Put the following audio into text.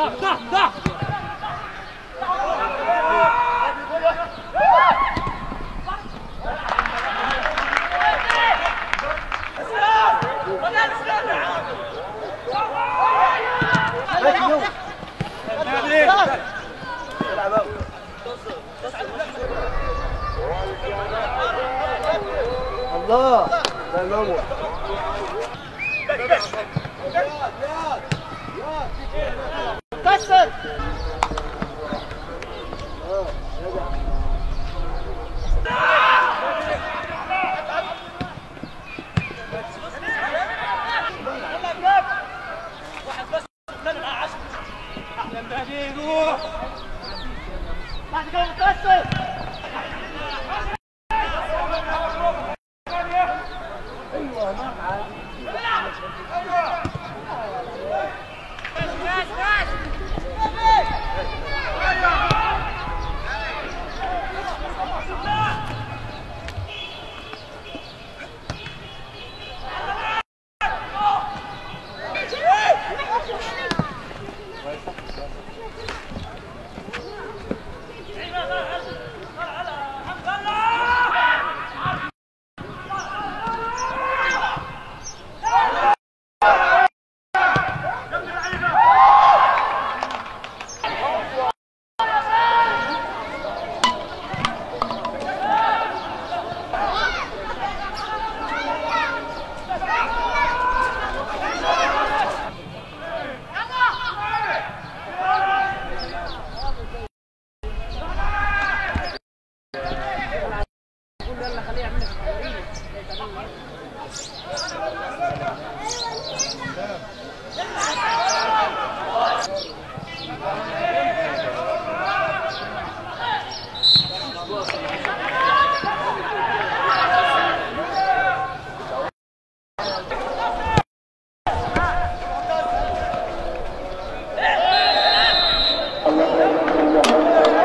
صح صح صح الله. ده نور كسر أكثر أيوه ما عادي Thank you.